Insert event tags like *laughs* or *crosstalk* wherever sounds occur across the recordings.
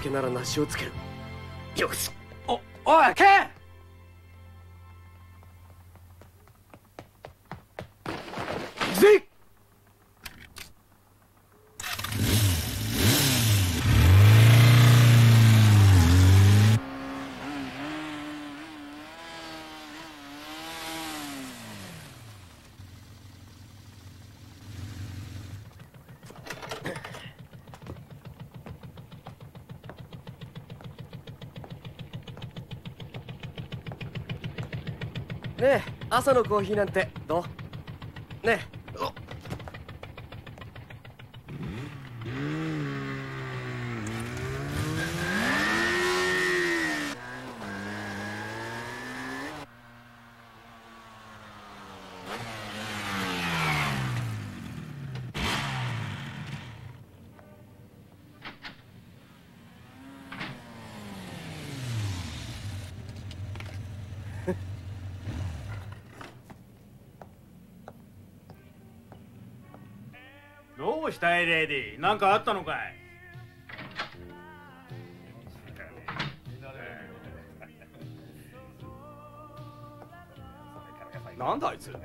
まぶいすけなら梨をつける。朝のコーヒーなんてどう？ねえ。うしたいレディ何かあったのかい？なんだあいつ *laughs*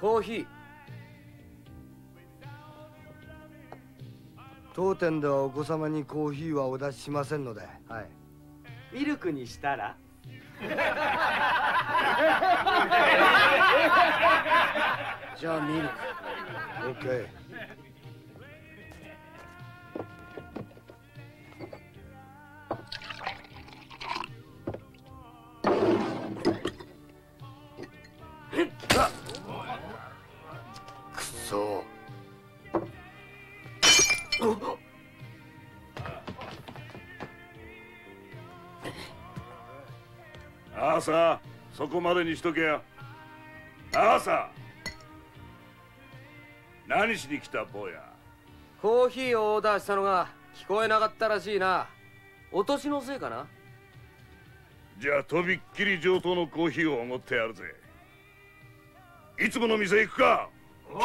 コーヒー。当店ではお子様にコーヒーはお出ししませんので。はい。ミルクにしたら？*laughs* じゃあミルク。OK そこまでにしとけや。朝何しに来た坊や？コーヒーをオーダーしたのが聞こえなかったらしいな。お年のせいかな？じゃあとびっきり上等のコーヒーをおごってやるぜ。いつもの店行くか。ゴ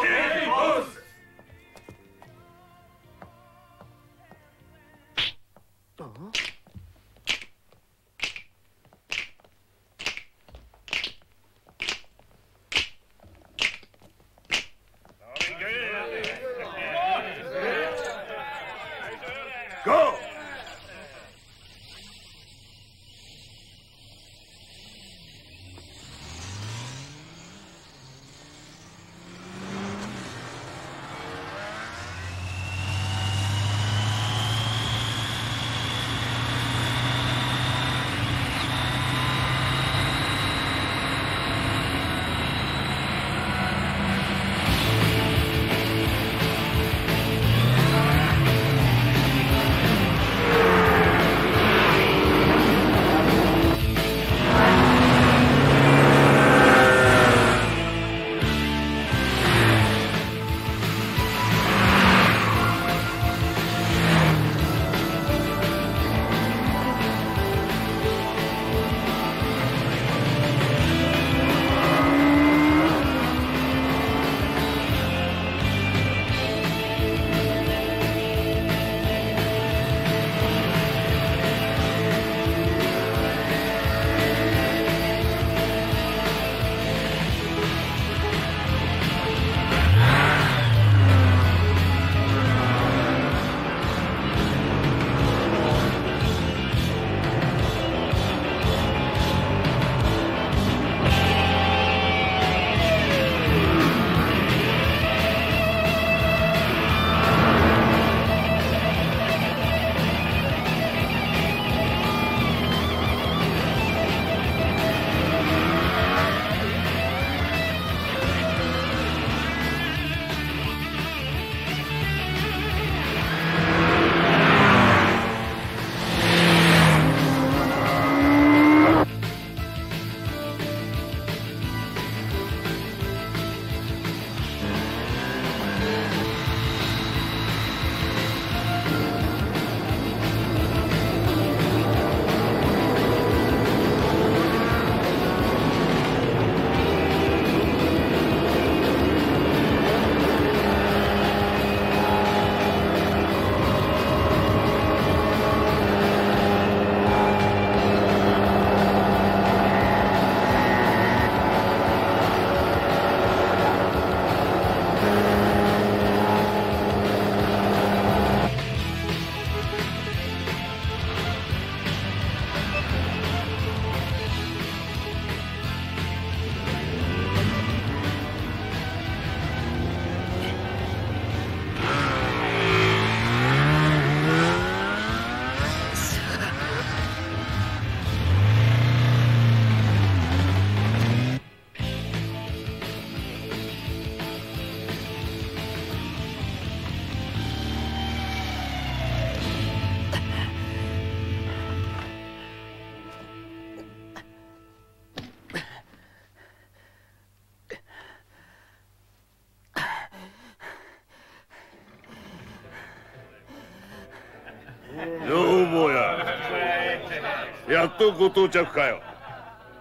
とご到着かよ。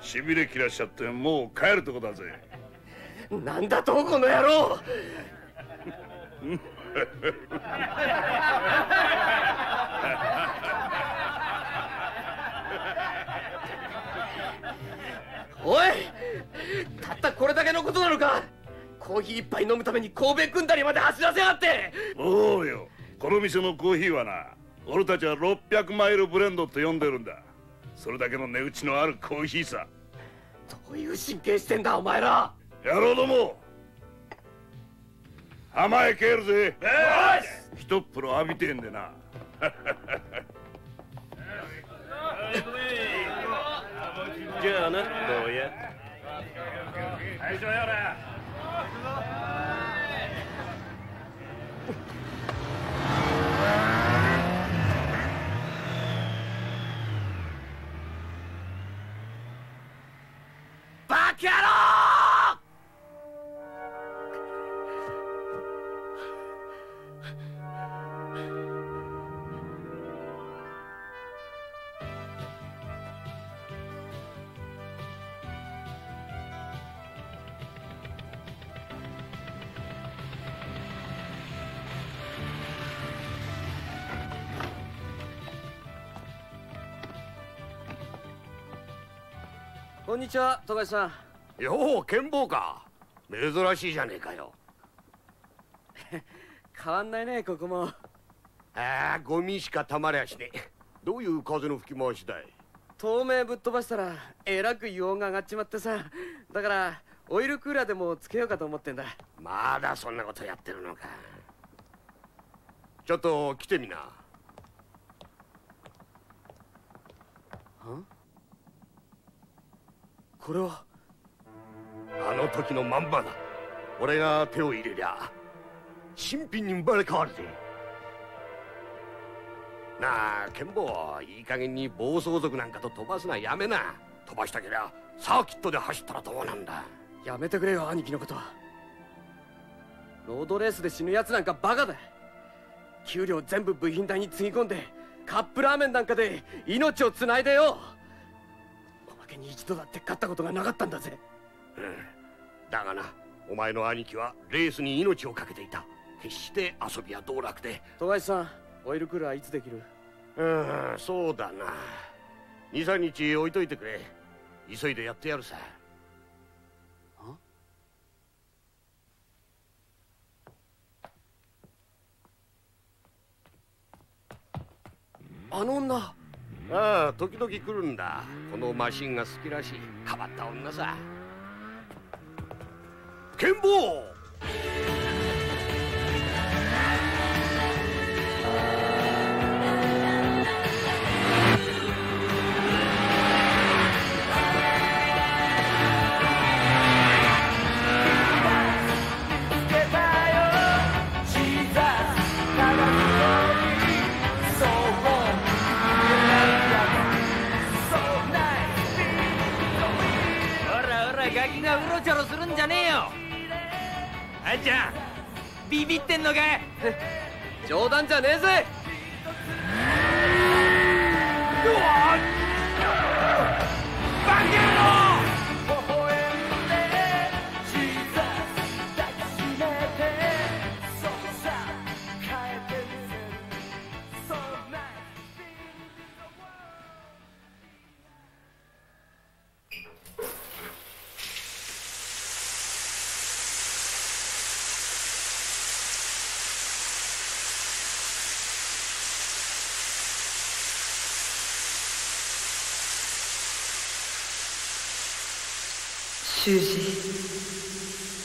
しびれ切らしちゃってもう帰るとこだぜ。なんだとこの野郎。おいたったこれだけのことなのか。コーヒー一杯飲むために神戸組んだりまで走らせやがって。おうよこの店のコーヒーはな俺たちは600マイルブレンドって呼んでるんだそれだけの値打ちのあるコーヒーさ。どういう神経してんだお前ら。野郎ども。浜へ帰るぜ。一っ風呂浴びてんでな。*laughs* じゃあなどうやこんにちは富樫さん。よう剣坊か。珍しいじゃねえかよ。*laughs* 変わんないねここも。ああゴミしかたまりゃしねえ。どういう風の吹き回しだい？透明ぶっ飛ばしたらえらく硫黄が上がっちまってさ。だからオイルクーラーでもつけようかと思ってんだ。まだそんなことやってるのか。ちょっと来てみなこれは。あの時のまんまだ。俺が手を入れりゃ新品に生まれ変わるぜ。なあ剣坊いい加減に暴走族なんかと飛ばすのはやめな。飛ばしたけりゃサーキットで走ったらどうなんだ。やめてくれよ兄貴のことは。ロードレースで死ぬやつなんかバカだ。給料全部部品代につぎ込んでカップラーメンなんかで命をつないでよけに一度だって勝ったことがなかったんだぜ。だがなお前の兄貴はレースに命を懸けていた。決して遊びは道楽で。富樫さんオイルクーラーいつできる？うんそうだな。23日置いといてくれ。急いでやってやるさ。あの女ああ時々来るんだ。このマシンが好きらしい。変わった女さ。剣坊じゃねえよ。あんちゃんビビってんのか *laughs* 冗談じゃねえぜ修士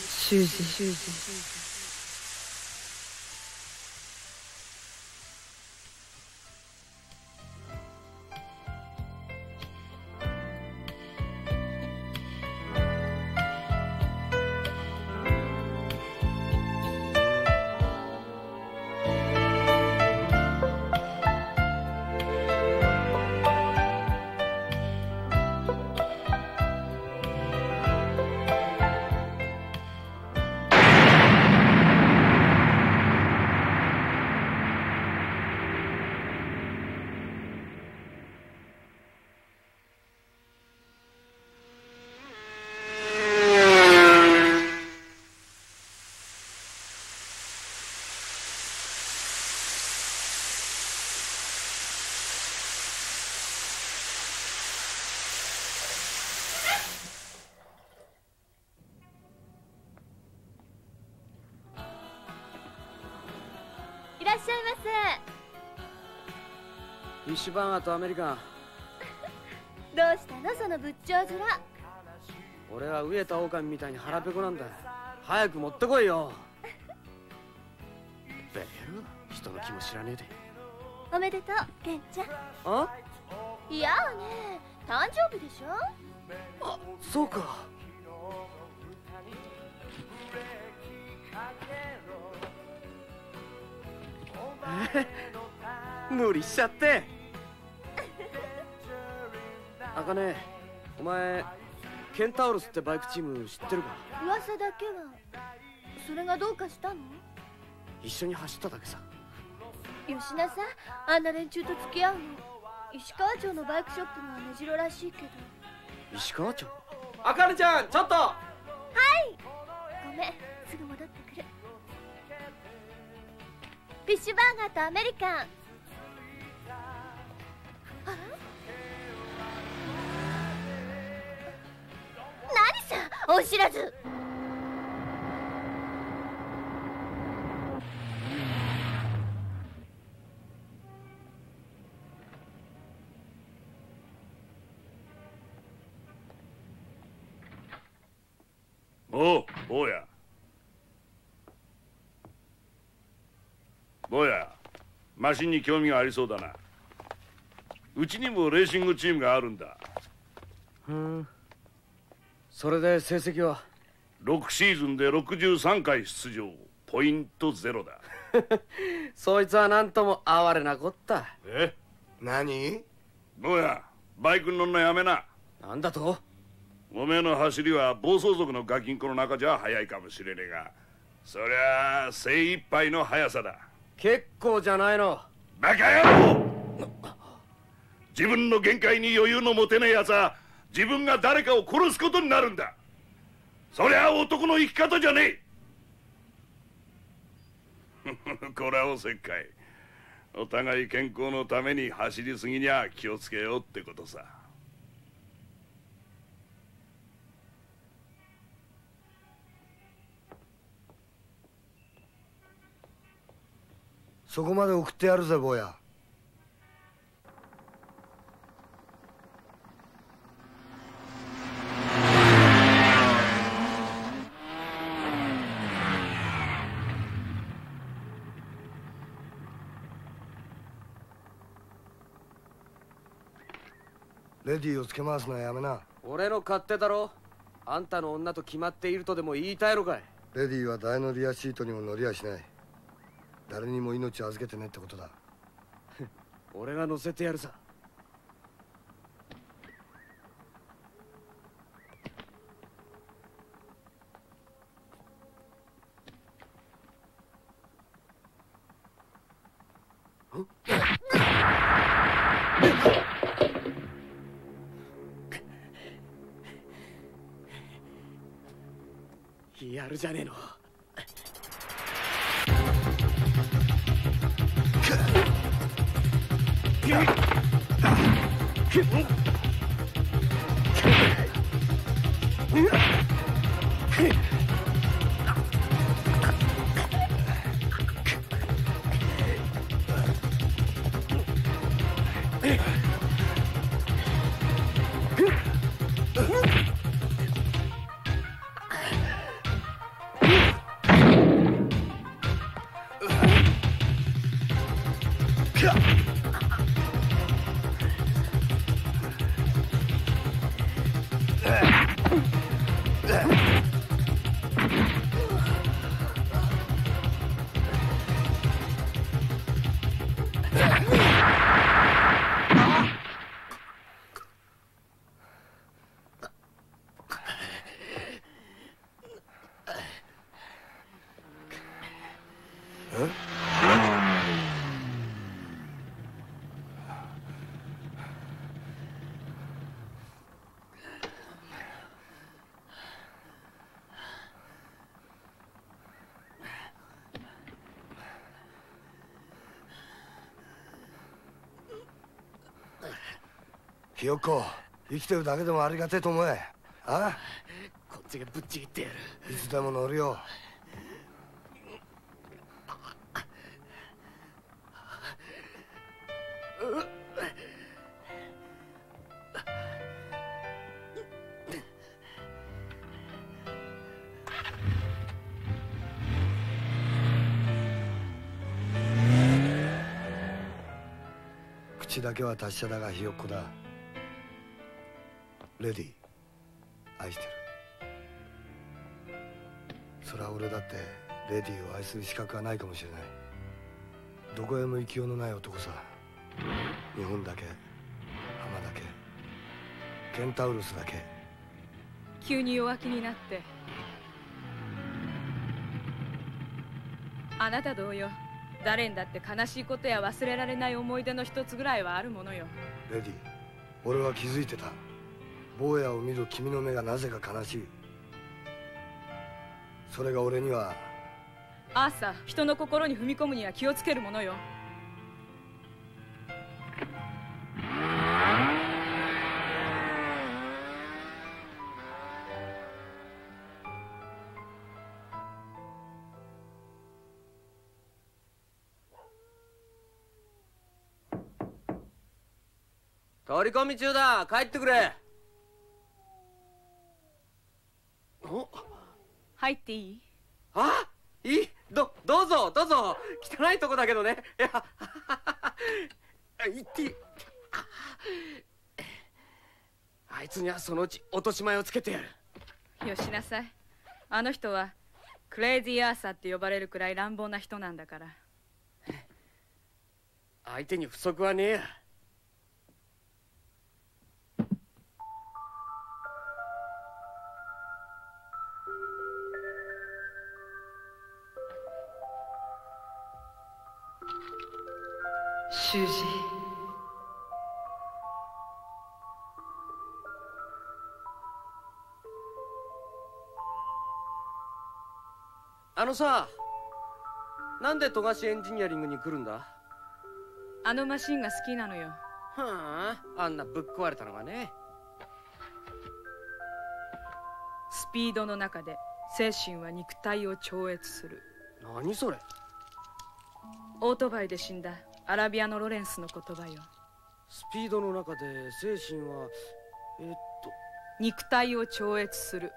修士修士ッシュバーガーとアメリカン。どうしたの？その仏頂面俺は飢えた狼みたいに腹ペコなんだ。早く持ってこいよ。ベル？人の気も知らねえで。おめでとうケンちゃん。あ？いやあね誕生日でしょ？あそうか。*laughs* 無理しちゃってあかねお前ケンタウロスってバイクチーム知ってるか？噂だけはそれがどうかしたの？一緒に走っただけさ。吉田さんあんな連中と付き合うの石川町のバイクショップの根城らしいけど。石川町？あかねちゃんちょっと！ごめんすぐ戻ってくる。フィッシュバーガーとアメリカンお知らず。おう坊や。坊やマシンに興味がありそうだな。うちにもレーシングチームがあるんだ。うんそれで成績は？6シーズンで63回出場。ポイントゼロだ。*laughs* そいつは何とも哀れなこった。え？何？坊やバイクに乗んのやめな。なんだと？おめえの走りは暴走族のガキンコの中じゃ速いかもしれねえが。そりゃあ精一杯の速さだ。結構じゃないの。バカ野郎！*coughs* 自分の限界に余裕の持てねえやつは自分が誰かを殺すことになるんだ。そりゃ男の生き方じゃねえ。*laughs* これはおせっかい。お互い健康のために走りすぎにゃ気をつけようってことさ。そこまで送ってやるぜ坊や。レディーをつけ回すのはやめな。俺の勝手だろ？あんたの女と決まっているとでも言いたいのかい？レディーは大のリアシートにも乗りやしない。誰にも命を預けてねってことだ。*laughs* 俺が乗せてやるさやるじゃねえの。ひよっこ生きてるだけでもありがてえと思え。あ？こっちがぶっちぎってやる。いつでも乗るよ。口だけは達者だがひよっこだ。レディ愛してる。それは俺だってレディを愛する資格はないかもしれない。どこへも行きようのない男さ。日本だけ。浜だけ。ケンタウロスだけ。急に弱気になって。あなた同様誰にだって悲しいことや忘れられない思い出の一つぐらいはあるものよ。レディ俺は気づいてた坊やを見る君の目がなぜか悲しい。それが俺にはアーサー人の心に踏み込むには気をつけるものよ。取り込み中だ。帰ってくれ入っていい？あいい。どどうぞどうぞ。汚いとこだけどね。いや。*laughs* いっていい。あいつにはそのうち落とし前をつけてやる。よしなさい。あの人はクレイジーアーサーって呼ばれるくらい乱暴な人なんだから。相手に不足はねえや修二あのさなんで富樫エンジニアリングに来るんだあのマシンが好きなのよはああんなぶっ壊れたのがねスピードの中で精神は肉体を超越する何それオートバイで死んだアラビアのロレンスの言葉よ。スピードの中で精神はえっと。肉体を超越する。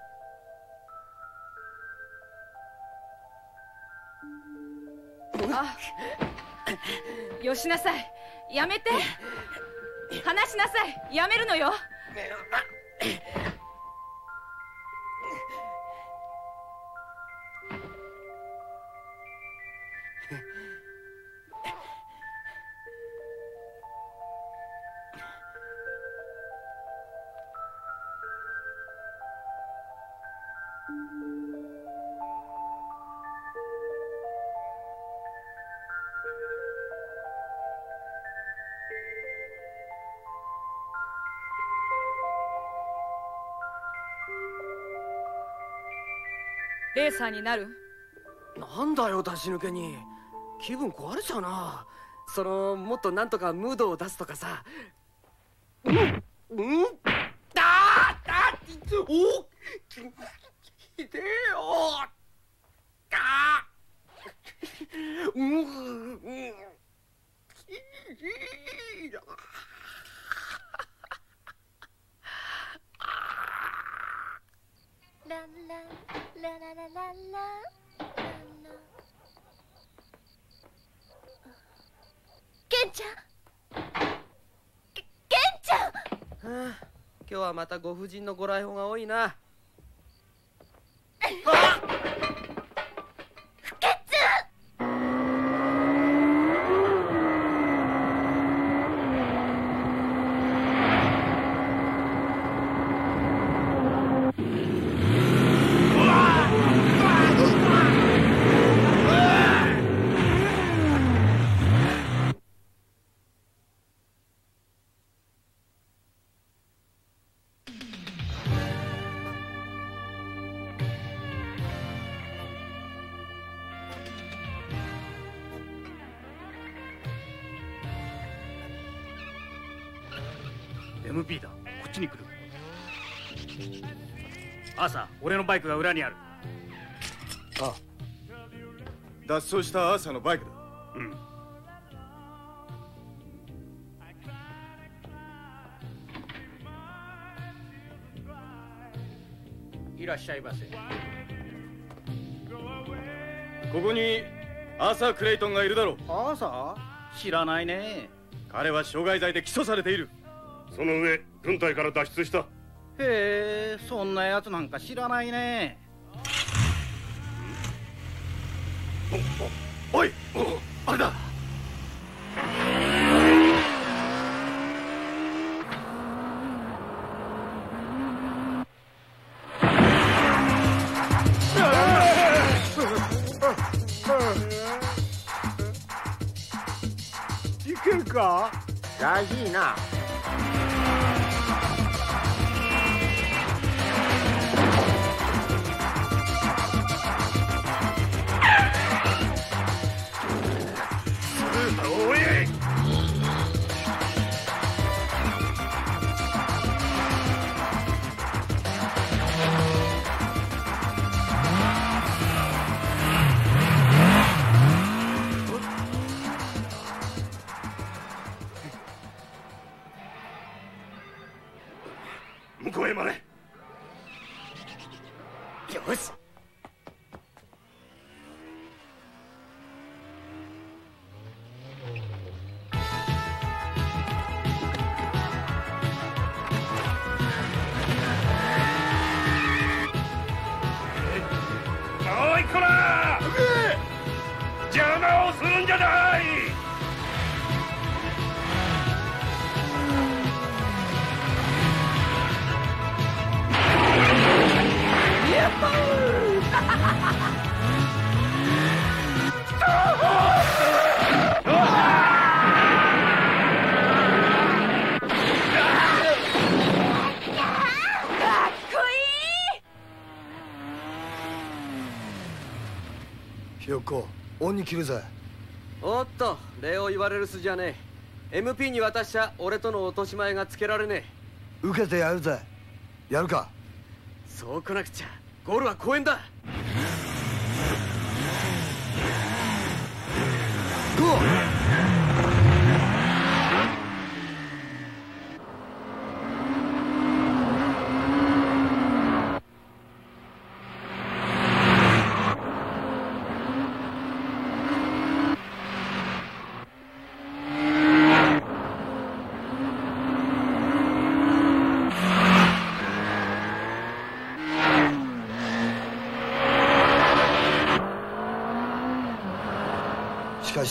あよしなさい。やめて。話しなさい。やめるのよーサーになる。なんだよ出し抜けに。気分壊れちゃうな。そのもっとなんとかムードを出すとかさ。うん。うん。あーあおっでえよあーうんうんランランラララララランランケンちゃんケケンちゃんはあ今日またご婦人のご来訪が多いな。朝俺のバイクが裏にある。あ脱走したアーサーのバイクだ。うん。いらっしゃいませ。ここにアーサー・クレイトンがいるだろう。朝知らないね。彼は傷害罪で起訴されている。その上軍隊から脱出したへえそんなやつなんか知らないね。に切るぜ。おっと礼を言われる筋じゃねえ。MP に渡しちゃ俺との落とし前がつけられね受けてやるぜ。やるか。えそうこなくちゃゴールは公園だ。ゴー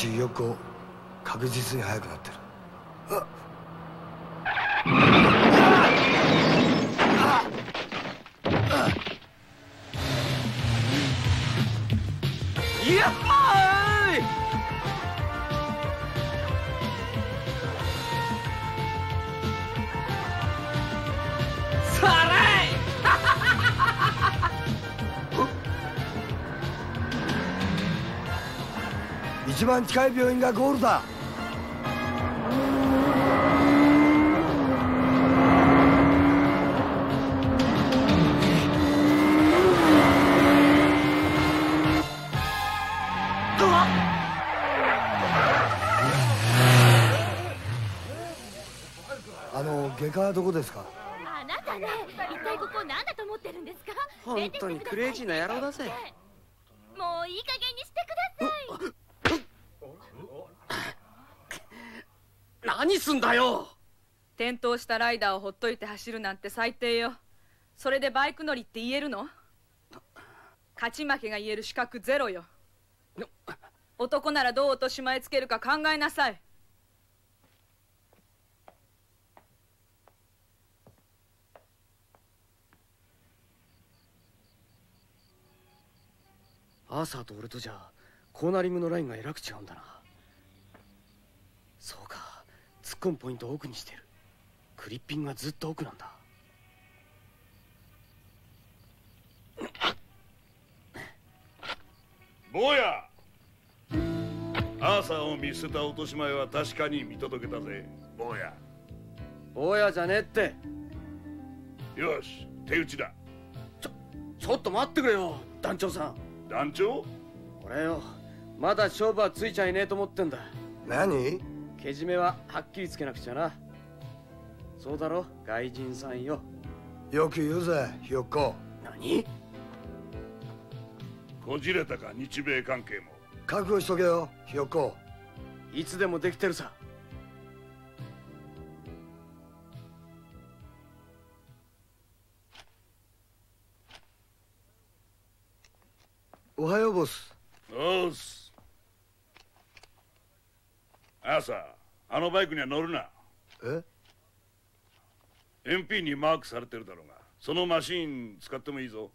しかしひよっこ確実に速くなってる。番近い病院がゴールだ。あの外科はどこですか？あなたね一体ここ何だと思ってるんですか？本当にクレイジーな野郎だぜ。もういい加減にしてくださ何すんだよ！転倒したライダーをほっといて走るなんて最低よ。それでバイク乗りって言えるの？勝ち負けが言える資格ゼロよ。男ならどう落とし前つけるか考えなさい。アーサーと俺とじゃコーナリングのラインがえらく違うんだな。そうか突っ込むポイントを奥にしてる。クリッピングがずっと奥なんだ。坊や。アーサーを見捨てた落とし前は確かに見届けたぜ。坊や。坊やじゃねえって。よし手打ちだ。ちょっと待ってくれよ団長さん。団長？俺よまだ勝負はついちゃいねえと思ってんだ。何？けじめははっきりつけなくちゃな。そうだろ？外人さんよ。よく言うぜひよっこ。何？こじれたか日米関係も。覚悟しとけよひよっこ。いつでもできてるさ。おはようボス。おうす朝あのバイクには乗るな。え？MP にマークされてるだろうがそのマシン使ってもいいぞ。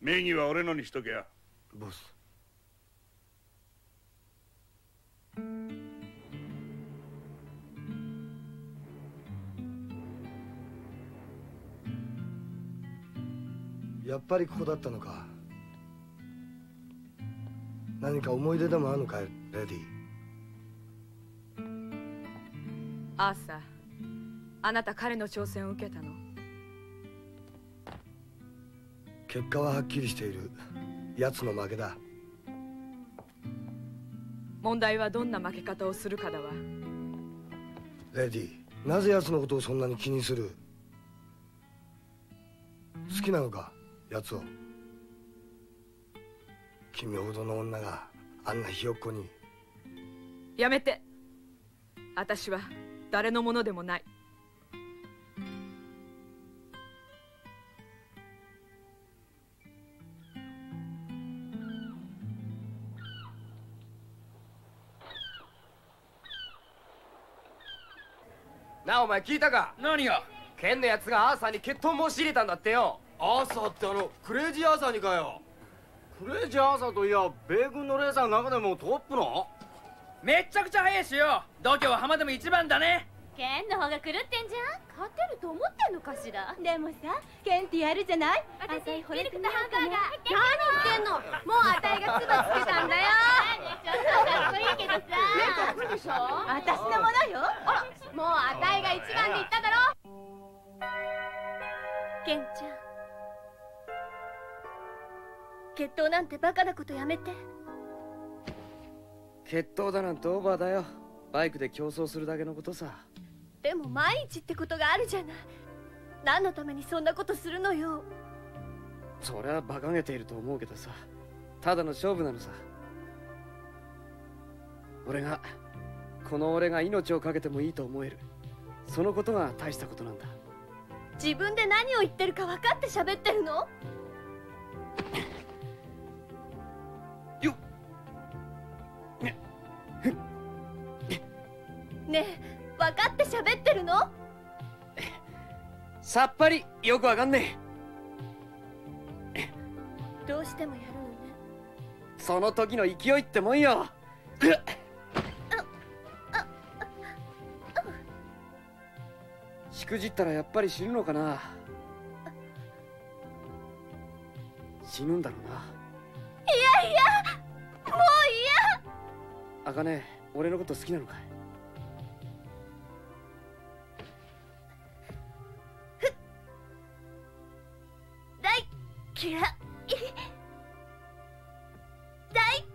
名義は俺のにしとけや。ボス。やっぱりここだったのか何か思い出でもあるのかいレディアーサーあなた彼の挑戦を受けたの？結果ははっきりしている。奴の負けだ。問題はどんな負け方をするかだわ。レディなぜ奴のことをそんなに気にする？好きなのか奴を君ほどの女があんなひよっこに。やめて。私は誰のものでもない。なあお前聞いたか？何が？ケンのやつがアーサーに決闘申し入れたんだってよ。アーサーってあのクレイジーアーサーにかよクレイジーアーサーといや米軍のレーサーの中でもトップの？めっちゃくちゃ速いしよ。度胸は浜でも一番だね。ケンの方が狂ってんじゃん。勝てると思ってんのかしら？でもさケンってやるじゃない？私惚れてみようかな何言ってんの？もうあたいが唾つけたんだよ。ちょっとかっこいいけどさ。かっこいいでしょ私のものよ。あら。もうあたいが一番で言っただろ。ケンちゃん決闘なんてバカなことやめて。決闘だなんてオーバーだよ。バイクで競争するだけのことさ。でも毎日ってことがあるじゃない。何のためにそんなことするのよ。そりゃ馬鹿げていると思うけどさ。ただの勝負なのさ。俺がこの俺が命を懸けてもいいと思える。そのことが大したことなんだ。自分で何を言ってるか分かって喋ってるの？ねえ分かって喋ってるの？*laughs* さっぱりよくわかんねどうしてもやるのね。えその時の勢いってもんよ。しくじったらやっぱり死ぬのかな。死ぬんだろうな。いやいやもうあかね俺のこと好きなのかい？嫌い。大嫌い。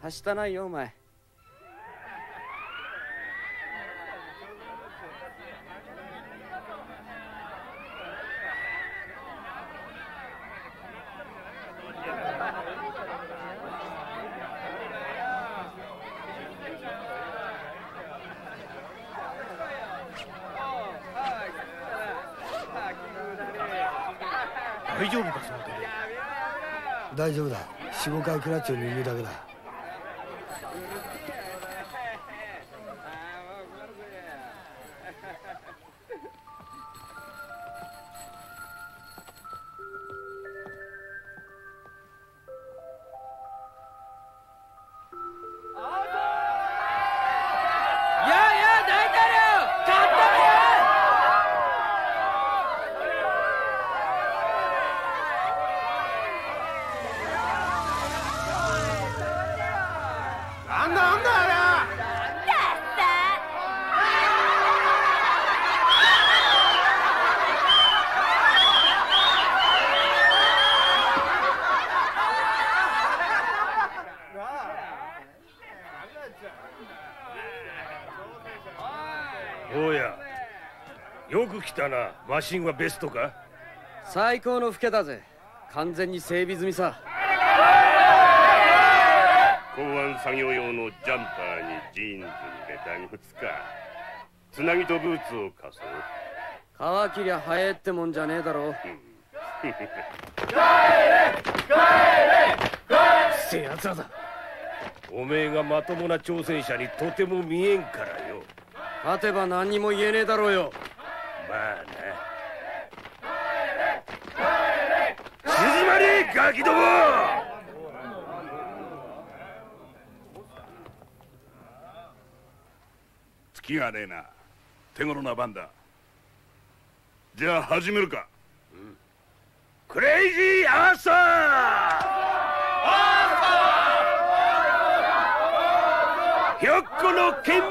はしたないよお前大丈夫かその手で大丈夫だ。45回クラッチを握るだけだ。たな。マシンはベストか？最高の老けだぜ。完全に整備済みさ。港湾作業用のジャンパーにジーンズにレターに2日。つなぎとブーツを貸そう。乾きりゃ早えってもんじゃねえだろ。帰れ帰れせやつらだ。おめえがまともな挑戦者にとても見えんからよ。勝てば何にも言えねえだろうよまあな静まれガキども月がねえな。手頃な番だ。じゃあ始めるか、クレイジーアーサー。ひょっこの剣舞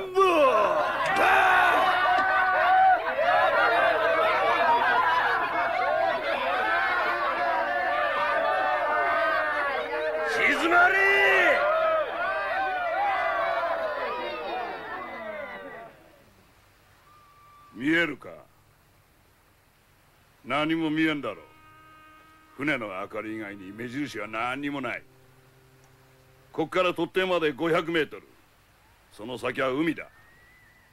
静まれ見えるか？何も見えんだろう。船の明かり以外に目印は何にもない。こっから突堤まで500メートル。その先は海だ。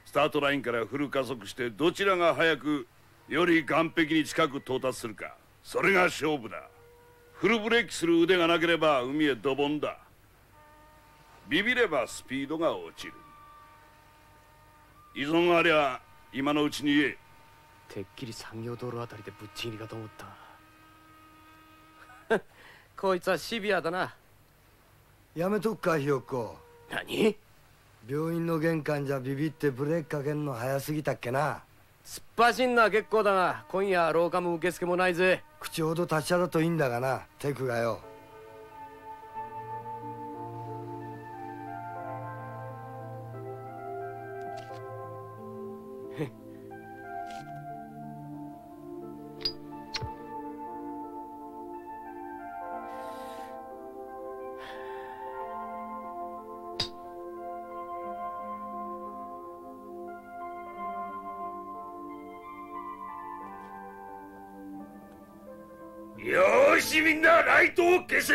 スタートラインからフル加速してどちらが早くより岸壁に近く到達するか。それが勝負だ。フルブレーキする腕がなければ海へドボンだ。ビビればスピードが落ちる。依存ありゃ今のうちに言え。てっきり産業道路あたりでぶっちぎりかと思った。*laughs* こいつはシビアだな。やめとくかひよっこ。何？病院の玄関じゃビビってブレーキかけんの早すぎたっけな。突っ走んのは結構だが今夜廊下も受付もないぜ。口ほど達者だといいんだがなテクがよよ消せ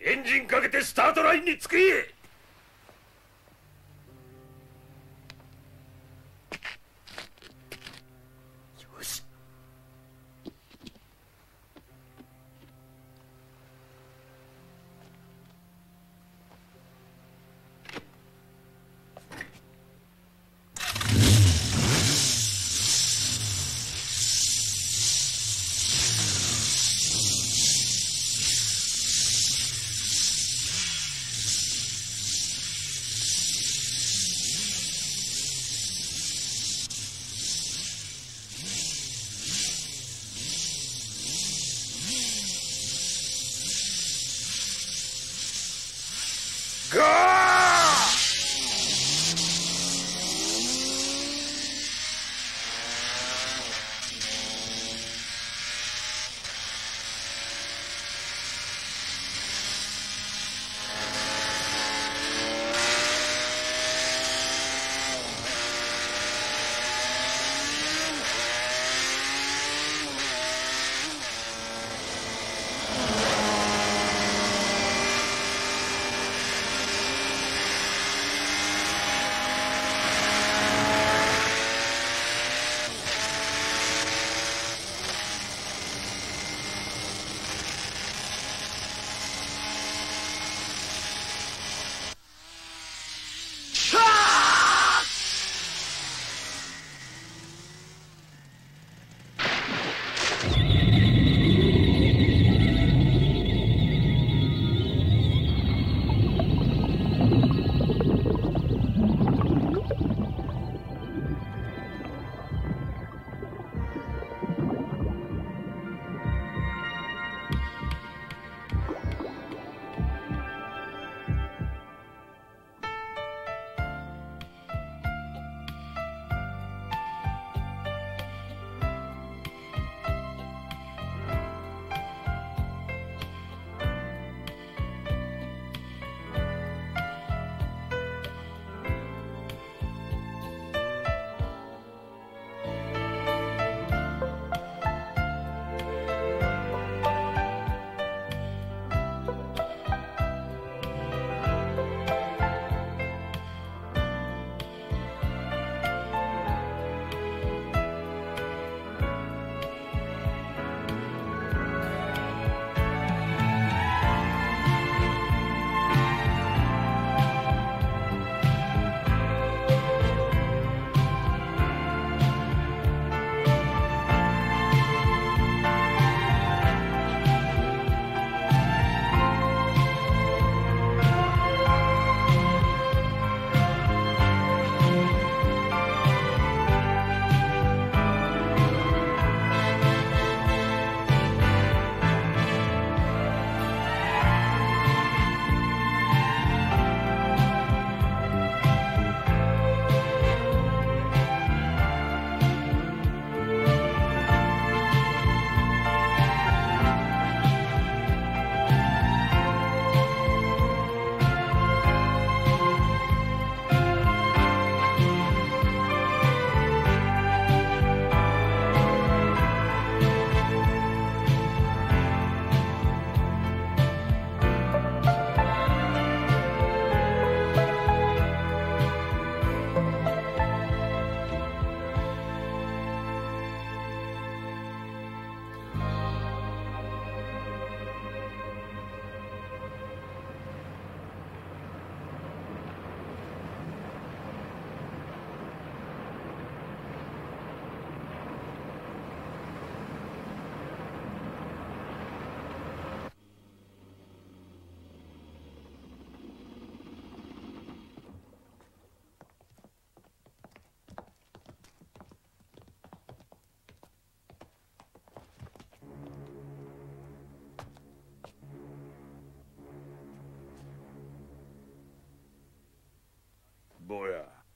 エンジンかけてスタートラインにつけ。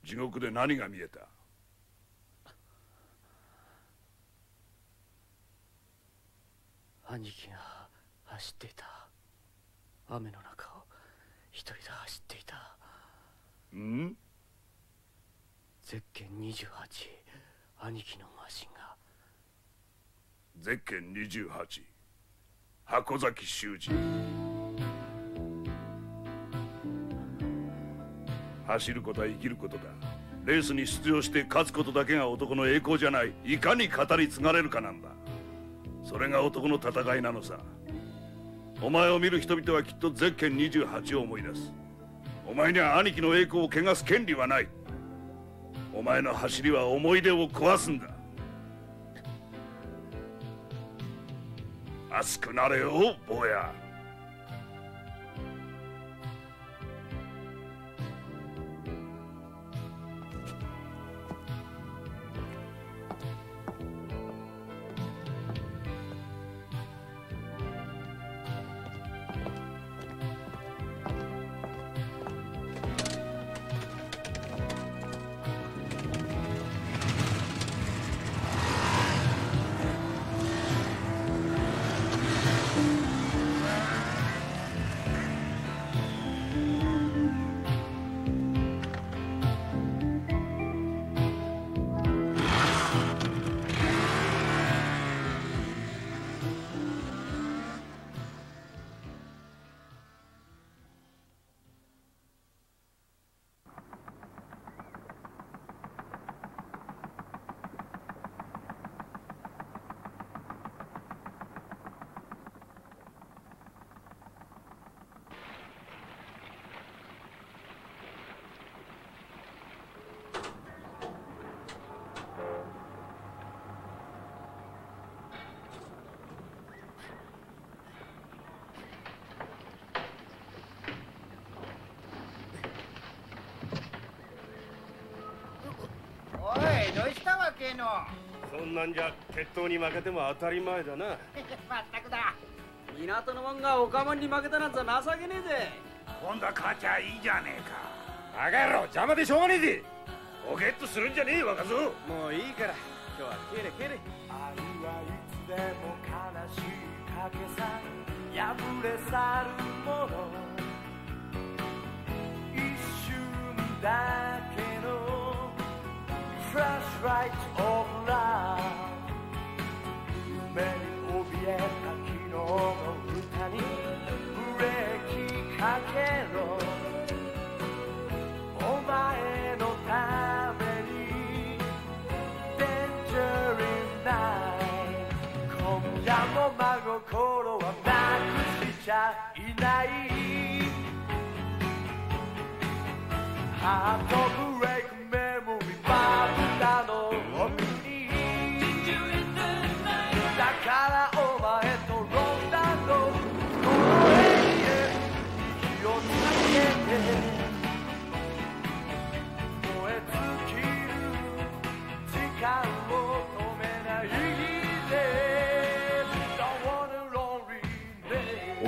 地獄で何が見えた？兄貴が走っていた。雨の中を一人で走っていた。ん？ゼッケン28兄貴のマシンが。ゼッケン28箱崎修二走ることは生きることだ。レースに出場して勝つことだけが男の栄光じゃない。いかに語り継がれるかなんだ。それが男の戦いなのさ。お前を見る人々はきっとゼッケン28を思い出す。お前には兄貴の栄光を汚す権利はない。お前の走りは思い出を壊すんだ。熱くなれよ坊や。んなんじゃ決闘に負けても当たり前だな。*laughs* まったくだ。港のもんがオカマンに負けたなんざ情けねえぜ。今度は勝ちゃいいじゃねえか。バカ野郎邪魔でしょうがねえぜ。ポケットするんじゃねえ若造。もういいから。今日は帰れ帰れ。愛はいつでも悲しい影さ。破れ去るもの。一瞬だけのフラッシュライトオブラ夢に怯えた昨日の歌にブレーキかけろお前のために Danger in night 今夜も真心はなくしちゃいないハートブレ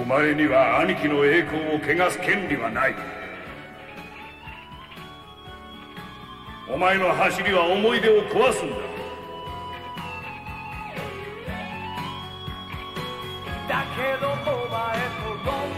前には兄貴の栄光を汚す権利はない。お前の走りは思い出を壊すんだ。だけどお前とロン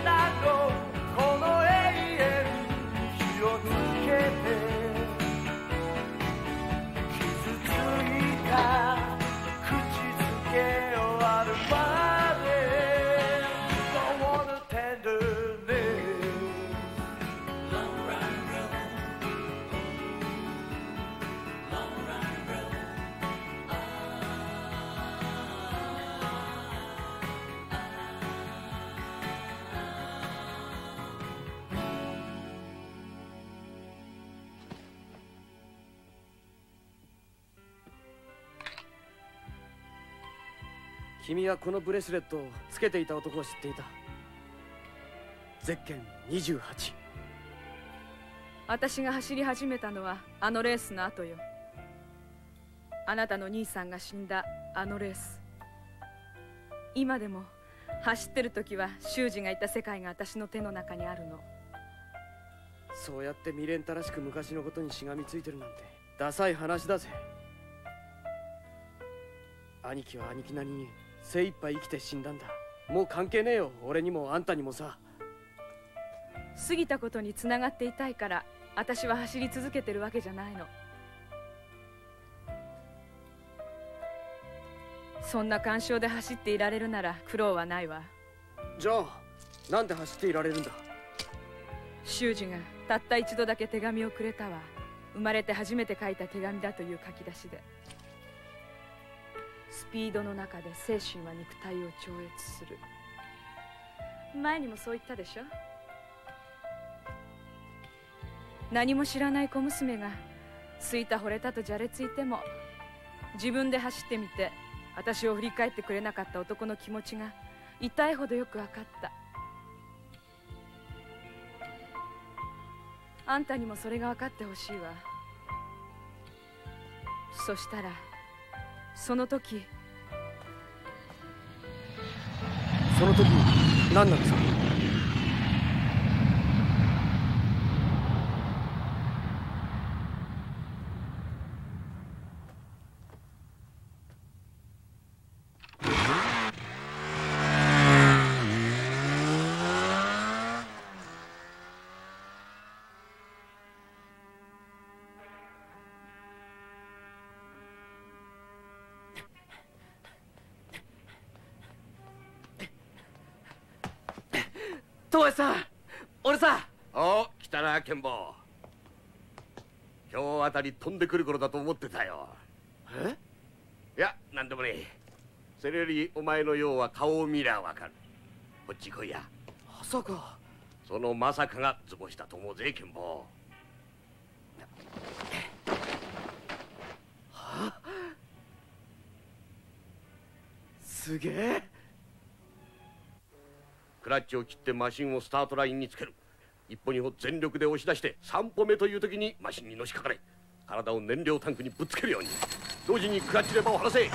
君はこのブレスレットをつけていた男を知っていた。ゼッケン28私が走り始めたのはあのレースの後よ。あなたの兄さんが死んだあのレース。今でも走ってる時は修二がいた世界が私の手の中にあるの。そうやって未練たらしく昔のことにしがみついてるなんてダサい話だぜ。兄貴は兄貴なりに精一杯生きて死んだんだ。もう関係ねえよ。俺にもあんたにもさ。過ぎたことにつながっていたいから私は走り続けてるわけじゃないの。そんな感傷で走っていられるなら苦労はないわ。じゃあなんで走っていられるんだ？修二がたった一度だけ手紙をくれたわ。生まれて初めて書いた手紙だという書き出しでスピードの中で精神は肉体を超越する。前にもそう言ったでしょ？何も知らない小娘がすいた惚れたとじゃれついても自分で走ってみて私を振り返ってくれなかった男の気持ちが痛いほどよく分かった。あんたにもそれが分かってほしいわ。そしたらその時。その時何なんですか？東江さん。俺さ。お来たなケンボ今日あたり飛んでくる頃だと思ってたよ。え？いや何でもねえ。それよりお前のようは顔を見りゃわかる。こっち来いや。まさか。そのまさかが図星だと思うぜケンボすげえクラッチを切ってマシンをスタートラインにつける。一歩二歩全力で押し出して三歩目という時にマシンにのしかかれ。体を燃料タンクにぶつけるように。同時にクラッチレバーを離せ。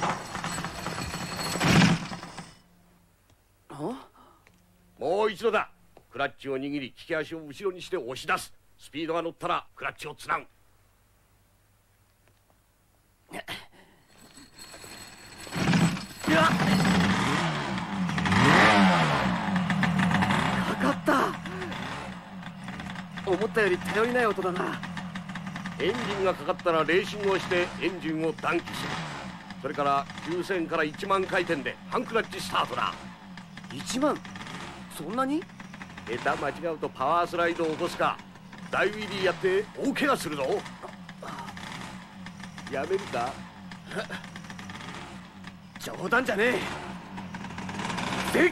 もう一度だ。クラッチを握り利き足を後ろにして押し出す。スピードが乗ったらクラッチをつなぐ。かかった思ったより頼りない音だな。エンジンがかかったらレーシングをしてエンジンを暖気する。それから9000から1万回転で半クラッチスタートだ。1万そんなに？下手間違うとパワースライドを起こすか。大ウィリーやって大怪我するぞ。やめるか？*laughs* 冗談じゃねえ。せっ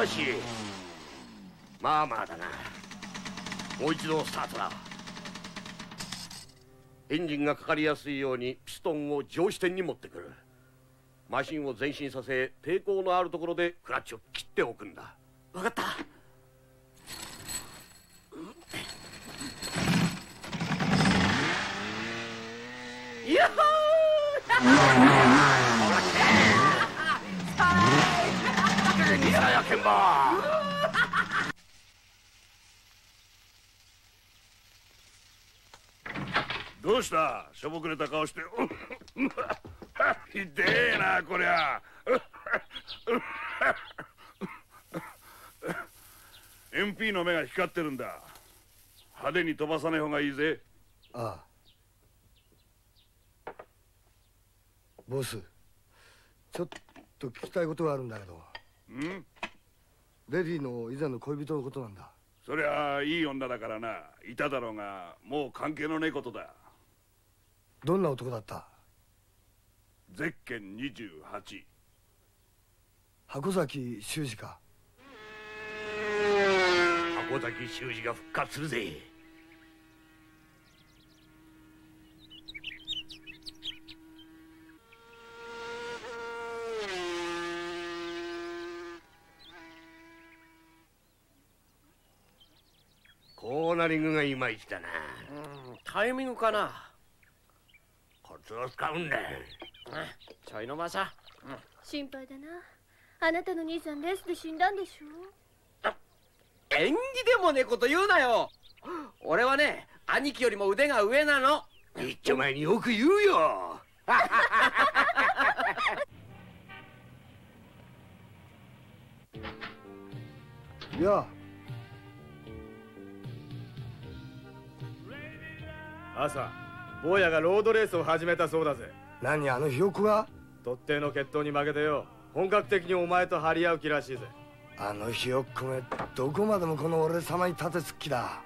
よしまあまあだな。もう一度スタートだ。エンジンがかかりやすいようにピストンを上支点に持ってくる。マシンを前進させ抵抗のあるところでクラッチを切っておくんだ。分かったヤッホーいややけんばどうした。しょぼくれた顔して。*laughs* ひでえなこりゃ。*laughs* MP の目が光ってるんだ。派手に飛ばさない方がいいぜ。ああ。ボスちょっと聞きたいことがあるんだけど。ん？レディの以前の恋人のことなんだ。そりゃあいい女だからな。いただろうがもう関係のねえことだどんな男だった？ゼッケン28箱崎修二か？箱崎修二が復活するぜ。コーナリングがいまいちだなタイミングかな。コツを使うんだちょいの間さ。心配だな。あなたの兄さんレースで死んだんでしょ？縁起でもねえこと言うなよ。俺はね兄貴よりも腕が上なの。一丁前によく言うよ。い *laughs* や朝坊やがロードレースを始めたそうだぜ。何あのひよっこが特定の決闘に負けてよ。本格的にお前と張り合う気らしいぜ。あのひよっこめどこまでもこの俺様に立てつっきだ。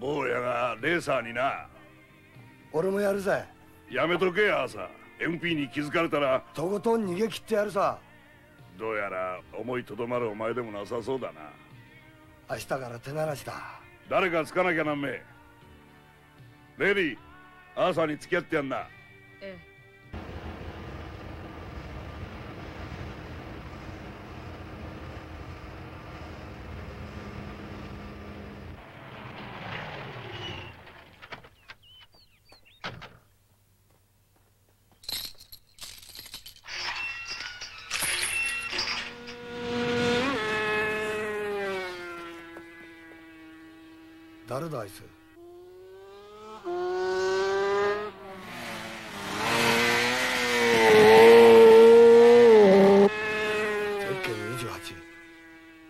坊やがレーサーにな。俺もやるぜ。やめとけよ朝 MP に気づかれたら。とことん逃げ切ってやるさ。どうやら思いとどまるお前でもなさそうだな。明日から手慣らしだ。誰かつかなきゃなんめえ。レディアーサーに付き合ってやんな。え。誰だあいつゼッケン28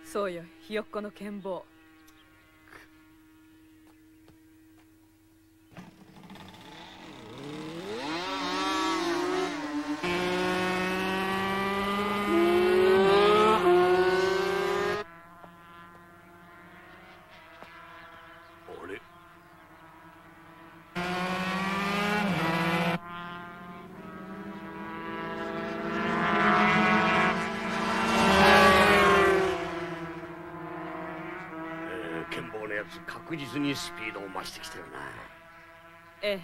そうよひよっこの剣謀俺えー剣坊のやつ確実にスピードを増してきてるな。ええ。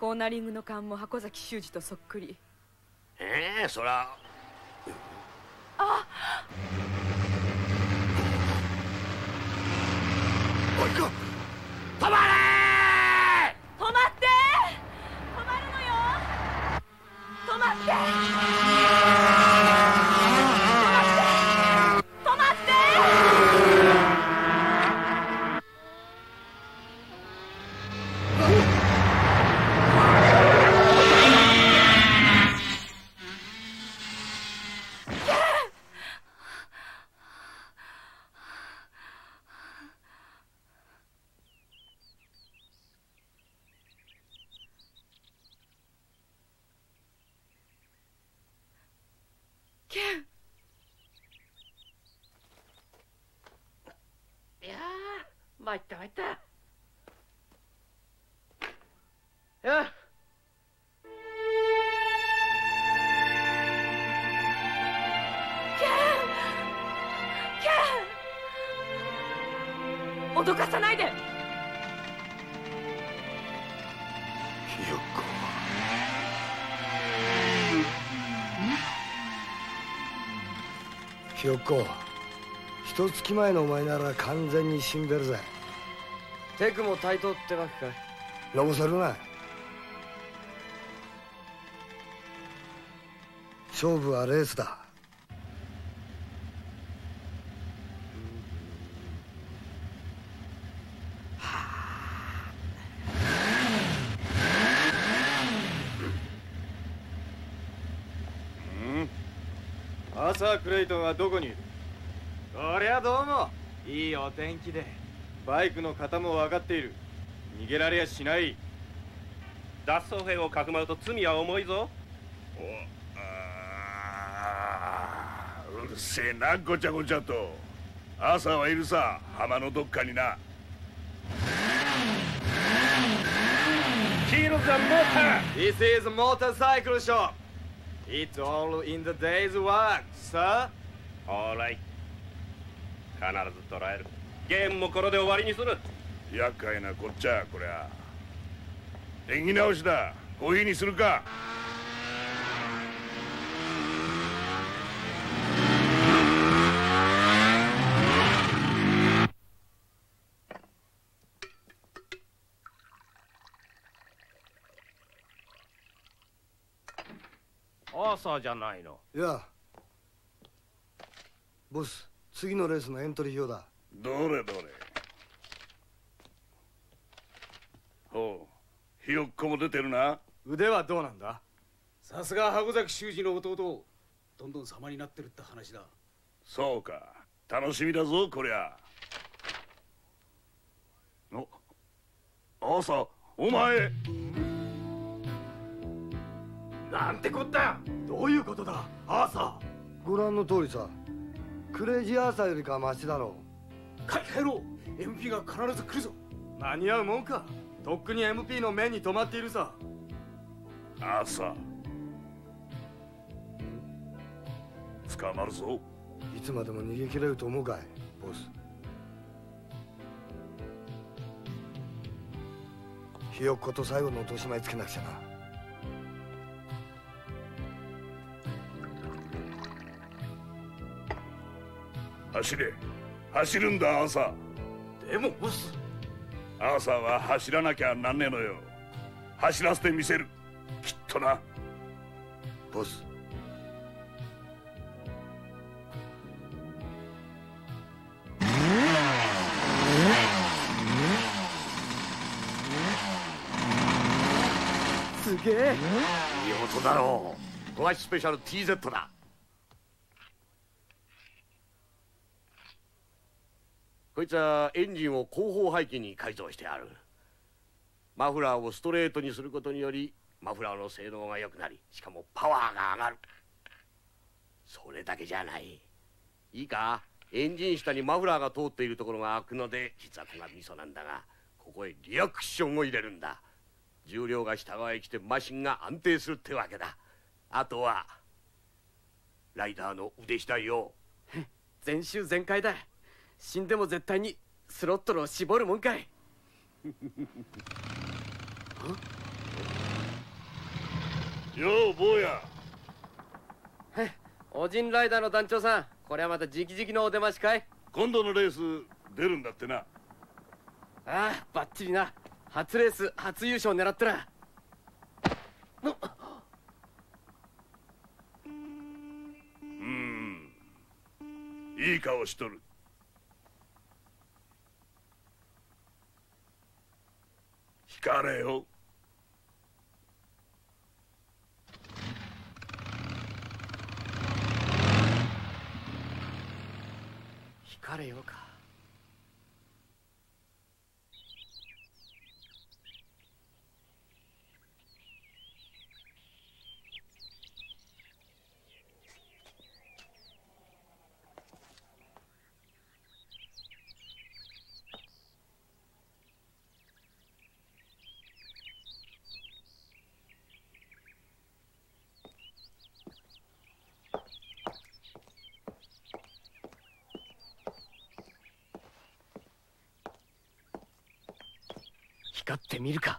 コーナリングの勘も箱崎修二とそっくり。ええそらあひよっこ一月前のお前なら完全に死んでるぜ。テクも対等ってわけかのぼせるな。勝負はレースだアーサー・クレイトンはどこにいる？そりゃどうもいいお天気で。バイクの型も分かっている。逃げられやしない。脱走兵をかくまうと罪は重いぞ。うるせえなごちゃごちゃと。朝はいるさ浜のどっかにな。Kill the motor! This is a motorcycle shop. It's all in the day's work, sir. オーライ必ず捕らえる。ゲームもこれで終わりにする。厄介なこっちゃこりゃ演技直しだ。コーヒーにするか。アーサーじゃないの。いやボス次のレースのエントリー表だ。どれどれ。ほうひよっこも出てるな。腕はどうなんだ？さすが箱崎修二の弟。どんどん様になってるって話だ。そうか。楽しみだぞこりゃ。お朝お前。なんてこった。やどういうことだアーサご覧の通りさクレイジーアーサーよりかはマシだろう。買い替えろ MP が必ず来るぞ。間に合うもんか。とっくに MP の目に留まっているさ。アーサー。捕まるぞ。いつまでも逃げ切れると思うかいボス。ひよっこと最後の落とし前つけなくちゃな走れ。走るんだアーサー。でもボス。アーサーは走らなきゃなんねえのよ。走らせてみせる。きっとな。ボス。すげえ。いい音だろう。富樫スペシャル TZ だこいつはエンジンを後方排気に改造してある。マフラーをストレートにすることによりマフラーの性能が良くなりしかもパワーが上がる。それだけじゃない。いいか？エンジン下にマフラーが通っているところが開くので実はこがミソなんだがここへリアクションを入れるんだ。重量が下側へ来てマシンが安定するってわけだ。あとはライダーの腕次第よ *laughs* 全周全開だ。死んでも絶対にスロットルを絞るもんかい。*laughs* よう坊や。オジンライダーの団長さんこれはまた直々のお出ましかい？今度のレース出るんだってな。ああバッチリな。初レース初優勝狙ったら。うん。いい顔しとる聞かれよ。聞かれよか。みるか。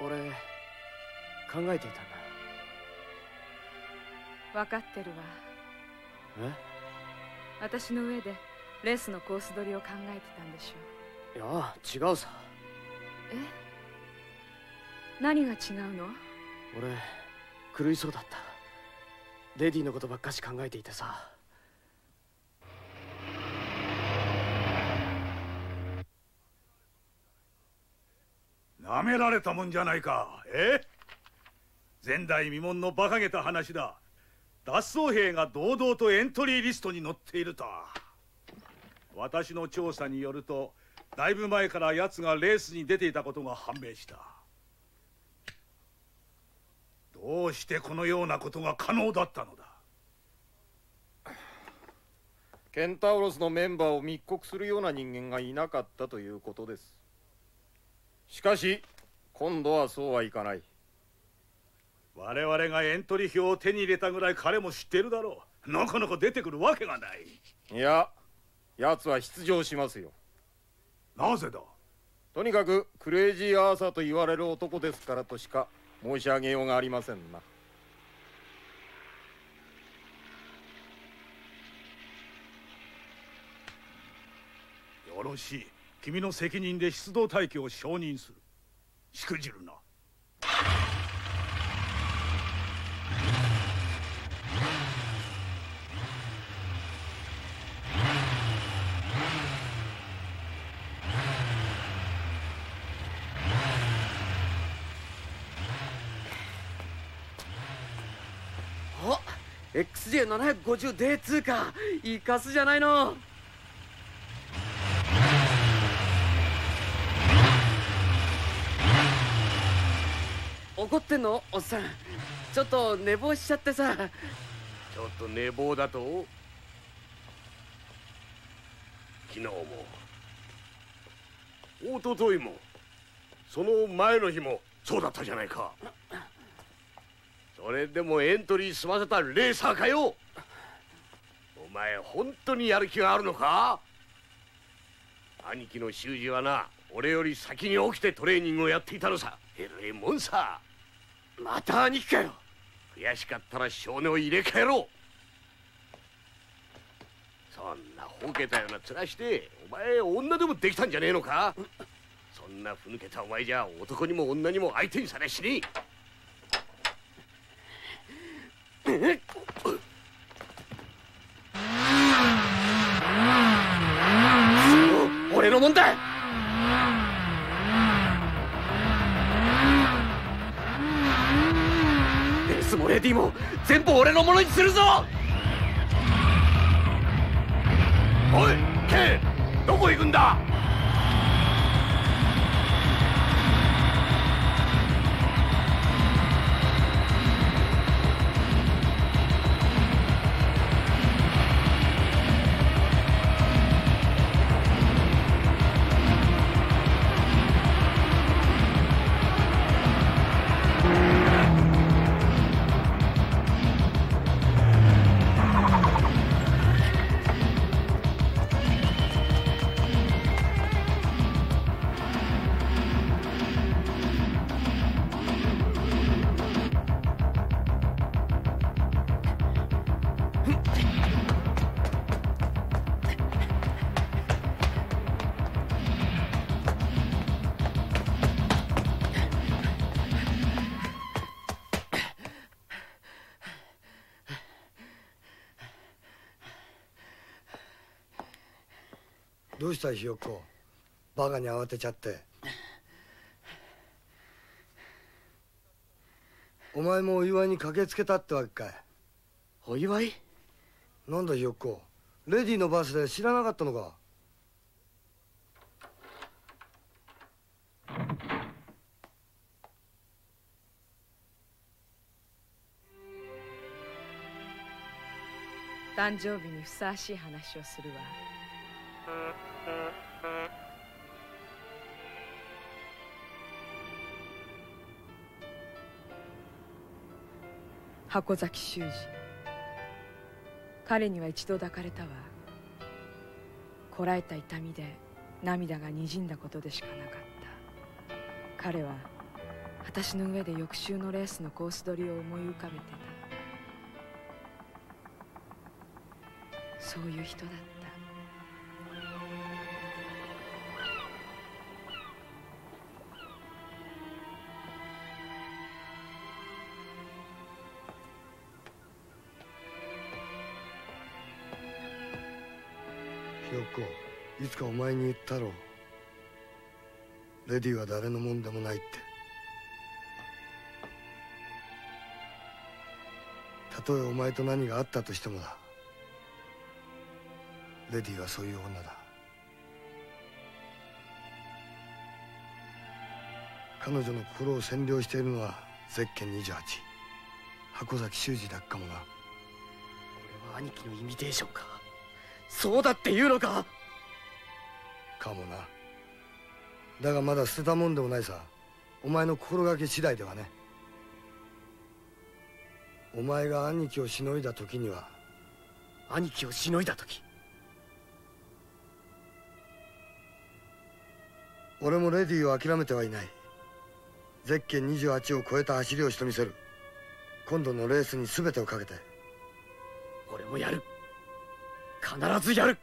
俺考えていたん分かってるわ。だ私の上でレースのコース取りを考えてたんでしょえいや違うさ。え？何が違うの？俺狂いそうだった。レディのことばっかし考えていてさなめられたもんじゃないか。え？前代未聞の馬鹿げた話だ。脱走兵が堂々とエントリーリストに載っているとは。私の調査によるとだいぶ前から奴がレースに出ていたことが判明した。どうしてこのようなことが可能だったのだ？ケンタウロスのメンバーを密告するような人間がいなかったということです。しかし今度はそうはいかない。我々がエントリー表を手に入れたぐらい彼も知ってるだろう。なかなか出てくるわけがない。いや奴は出場しますよ。なぜだ？とにかくクレイジーアーサーと言われる男ですからとしか申し上げようがありませんな。よろしい。君の責任で出動待機を承認するしくじるな。XJ750D2 か。いかすじゃないの。怒ってんの？おっさん。ちょっと寝坊しちゃってさ。ちょっと寝坊だと？昨日も。一昨日も。その前の日も。そうだったじゃないか。それでもエントリー済ませたレーサーかよ。お前本当にやる気があるのか？兄貴の修二はな俺より先に起きてトレーニングをやっていたのさ。えらいもんさまた兄貴かよ。悔しかったら少年を入れ替えろ。そんなほけたような面してお前女でもできたんじゃねえのか？そんなふぬけたお前じゃ男にも女にも相手にされしねえ。俺のもんだレースもレディも全部俺のものにするぞ。おいケンどこ行くんだ？どうしたひよっこバカに慌てちゃって。お前もお祝いに駆けつけたってわけかい。お祝い？なんだひよっこレディのバースで知らなかったのか？誕生日にふさわしい話をするわ箱崎修二彼には一度抱かれたわ。こらえた痛みで涙がにじんだことでしかなかった。彼は私の上で翌週のレースのコース取りを思い浮かべてた。そういう人だった。いつかお前に言ったろう。レディは誰のもんでもないって。たとえお前と何があったとしてもだ。レディはそういう女だ。彼女の心を占領しているのはゼッケン28箱崎修二だっかもな。これは兄貴のイミテーションか。そうだって言うのか。かもな。だがまだ捨てたもんでもないさ。お前の心がけ次第ではね。お前が兄貴をしのいだ時には。兄貴をしのいだ時。俺もレディを諦めてはいない。ゼッケン28を超えた走りをしてみせる。今度のレースに全てをかけて。俺もやる。必ずやる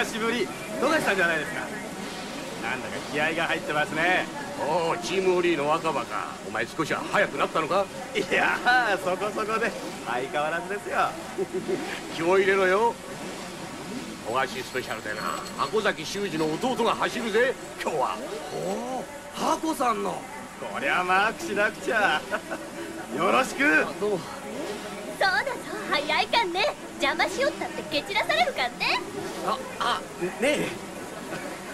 久しぶり。富樫さんじゃないですか？なんだか気合が入ってますね。おおチームオリーの若葉か。お前少しは速くなったのか？いやあそこそこで相変わらずですよ。気を入れろよ。小橋スペシャルでな箱崎修二の弟が走るぜ。今日は。おお箱さんの。こりゃマークしなくちゃ。よろしく。どう？も早いかんね。邪魔しよったって蹴散らされるかんね。ああねえ。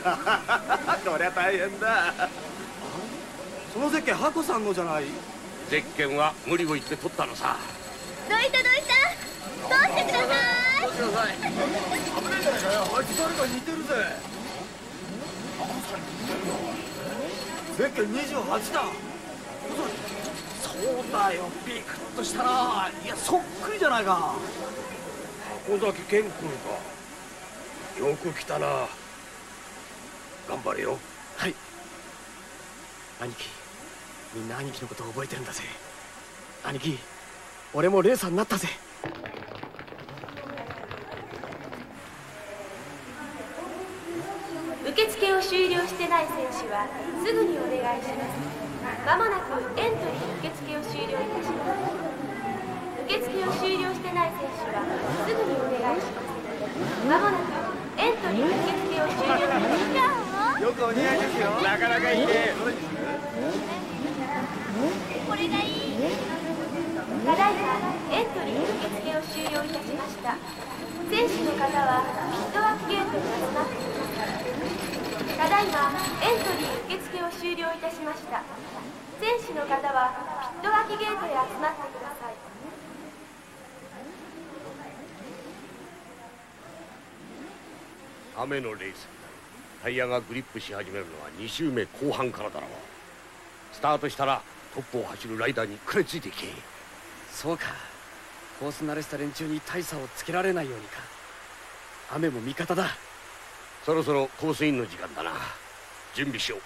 *laughs* こりゃ大変だ。そのゼッケン箱さんのじゃない。ゼッケンは無理を言って取ったのさ。どいたどいた。通してください。どうしてください危ないじゃないかよあいつ誰か似てるぜゼッケン28だそうだよビクッとしたな。いやそっくりじゃないか。箱崎健君か。よく来たな。頑張れよ。はい。兄貴みんな兄貴のことを覚えてるんだぜ。兄貴俺もレーサーになったぜ。受付を終了してない選手はすぐにお願いしますまもなくエントリー受付を終了いたします受付を終了してない選手はすぐにお願いしますまもなくエントリー受付を終了いたしますよくお似合いですよなかなかいいねどれにするこれがいいただいまエントリー受付を終了いたしました選手の方はピット脇ゲートに集まってくださいただいまエントリー受付を終了いたしました。選手の方はピット脇ゲートへ集まってください。雨のレース。タイヤがグリップし始めるのは2周目後半からだろう。スタートしたらトップを走るライダーにくれついていけ。そうか。コース慣れした連中に大差をつけられないようにか。雨も味方だ。そろそろコースインの時間だな。準備しよう。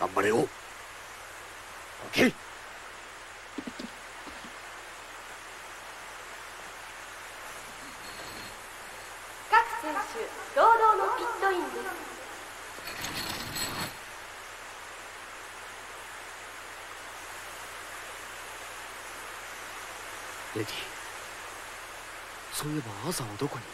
頑張れよレディそういえば朝はどこに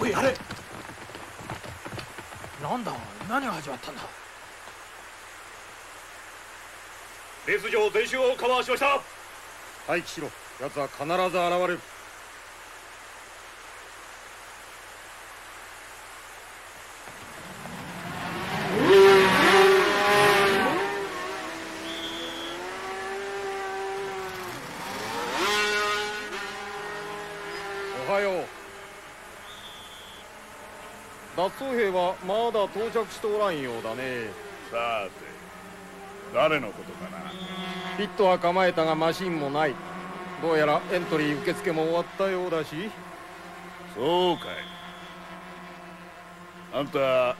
おいあれなんだ何が始まったんだ。レース場全周をカバーしました。待機しろ。奴は必ず現れるおはよう脱走兵はまだ到着しておらんようだね。さて誰のことかな？ピットは構えたがマシンもない。どうやらエントリー受付も終わったようだし。そうかい。あんたア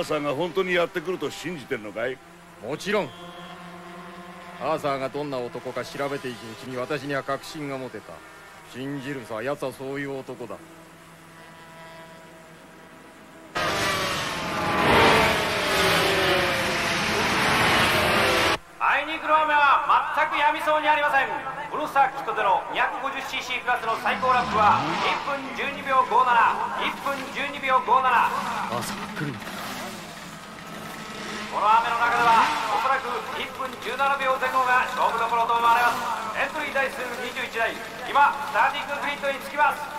ーサーが本当にやってくると信じてんのかい？もちろん。アーサーがどんな男か調べていくうちに私には確信が持てた。信じるさ奴はそういう男だあいにくの雨は全く止みそうにありません。ブルーサーキットでの 250cc クラスの最高ラップは1分12秒571分12秒57朝が来るのこの雨の中ではおそらく1分17秒前後が勝負どころと思われます。エントリー台数21台。今スターティンググリッドにつきます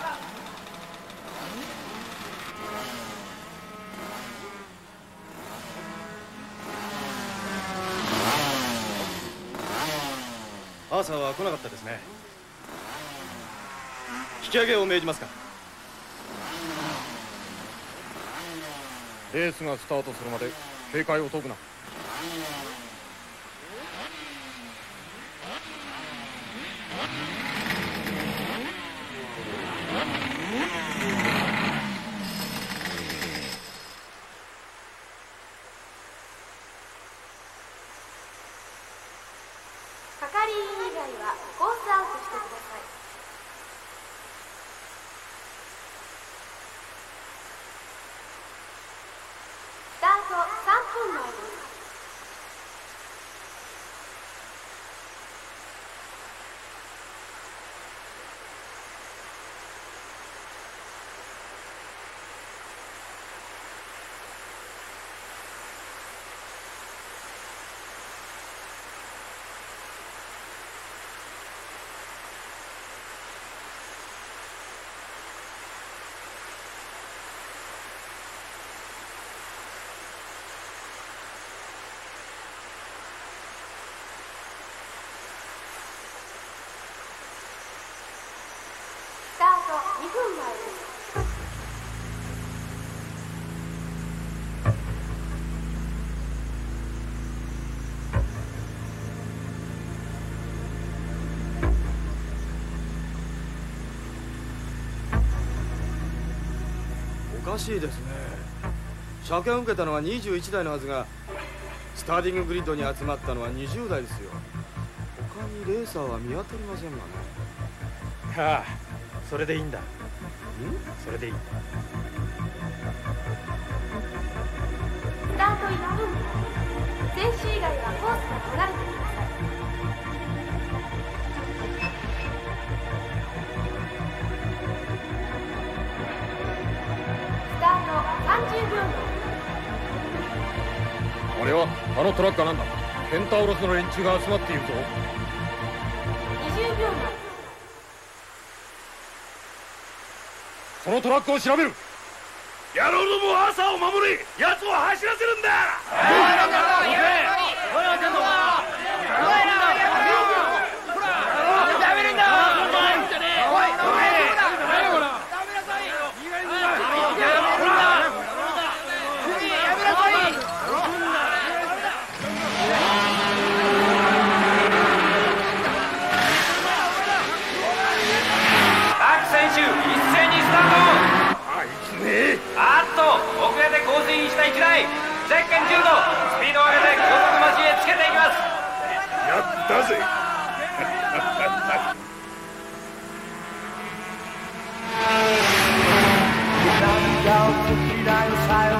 アーサーは来なかったですね。引き上げを命じますか。レースがスタートするまで警戒を解くな係員以外はコースアウトしてくださいスタート3分前ですスタート2分前ですおかしいですね。車検を受けたのは21台のはずがスターティンググリッドに集まったのは20台ですよ。他にレーサーは見当たりませんがね。ああそれでいいんだ。ん？それでいいスタート1分前選手以外はコースから離れてくだあれはあのトラックはなんだ？ケンタウロスの連中が集まっているぞ。20秒前。そのトラックを調べる。野郎どもは朝を守れ奴を走らせるんだいゼッケン10度スピードを上げて高速マシンへつけていきます。やったぜ。涙を尽きないさ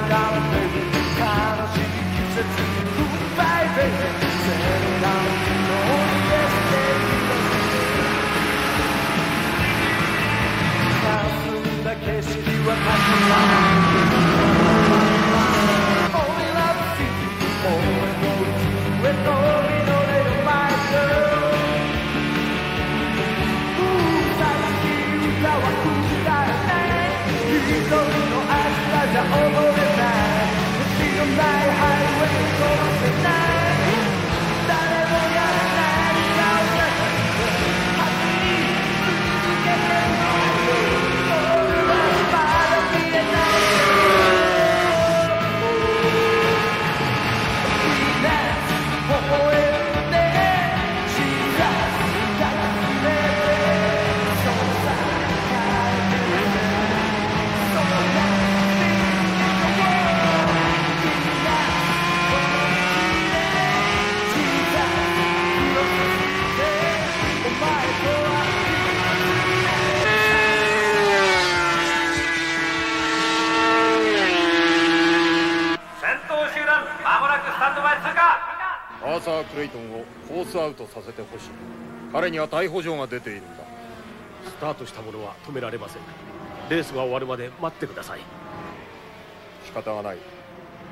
ウトさせてほしい。彼には逮捕状が出ているんだ。スタートしたものは止められません。レースが終わるまで待ってください。仕方がない。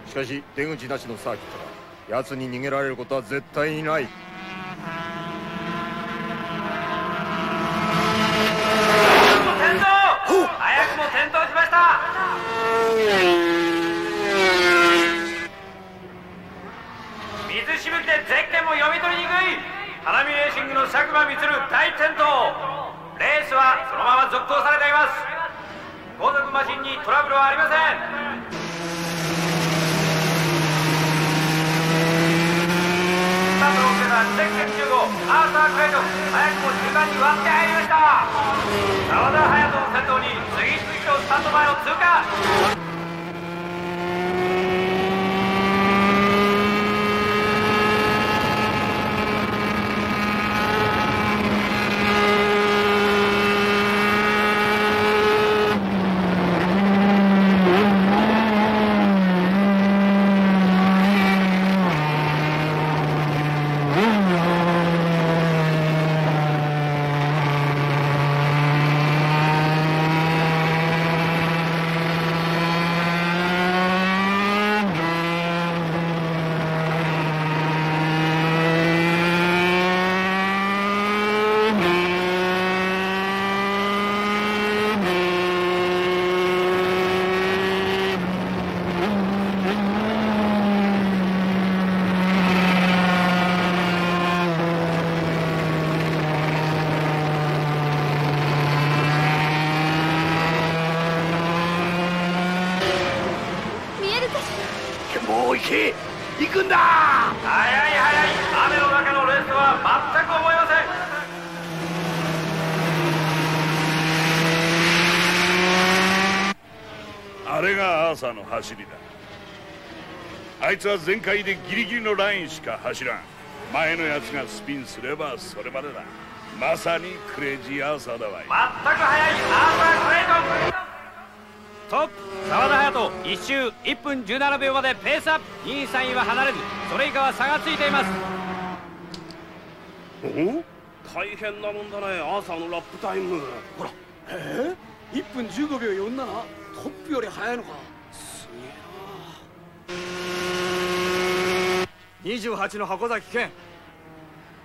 しかし出口なしのサーキットだ。奴に逃げられることは絶対にないつは全開でギリギリのラインしか走らん。前のやつがスピンすればそれまでだ。まさにクレイジーアーサーだわい。全く早いアーサー・クレイト。ントップ澤田隼人。1周1分17秒までペースアップ。2位3位は離れずそれ以下は差がついています。お？大変なもんだねアーサーのラップタイム。ほら。ええ1分15秒47トップより速いのか28の箱崎健。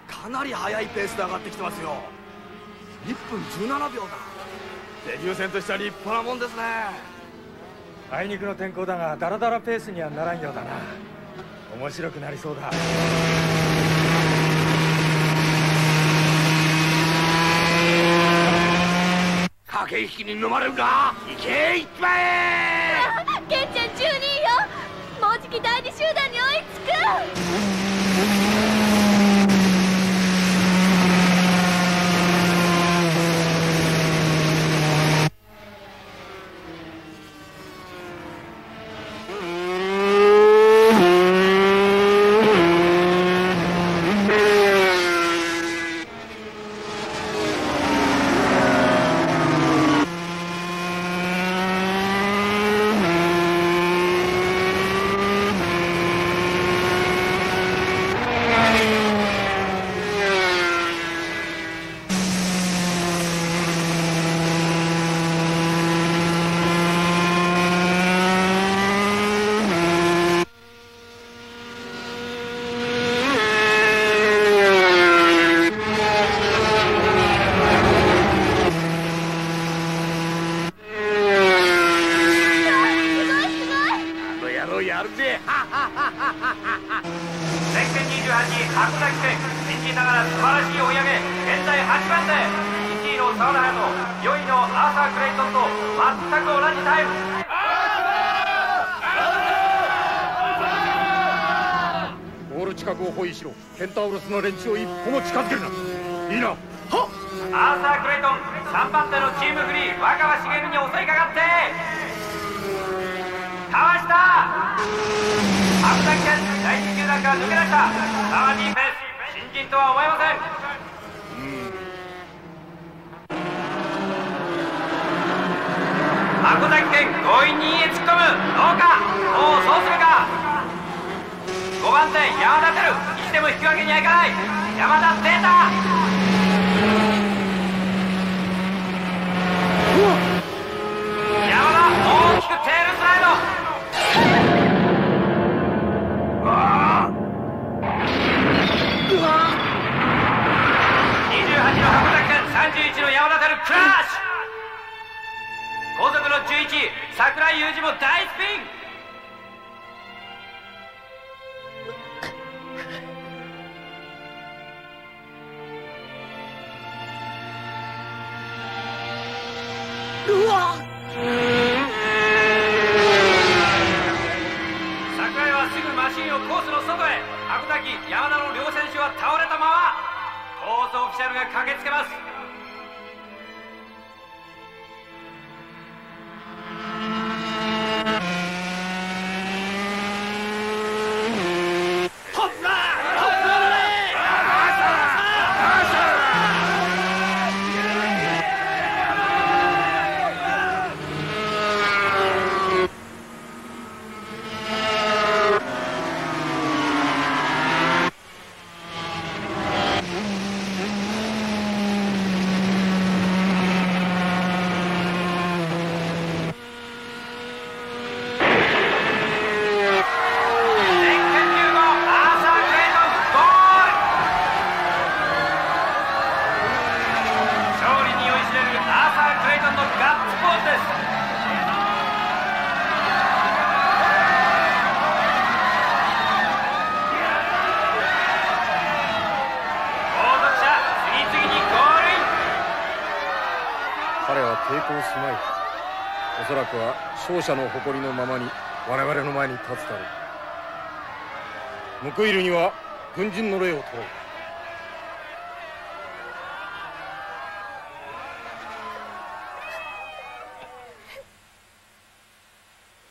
かなり速いペースで上がってきてますよ。1分17秒だ。デビュー戦としては立派なもんですね。あいにくの天候だがダラダラペースにはならんようだな。面白くなりそうだ。駆け引きに飲まれるか？行け一番へケンちゃん12位よもうじき第二集団に追いつく。桜井裕二も大スピン。者の誇りのままに我々の前に立つだろう。報いるには軍人の礼を取ろう。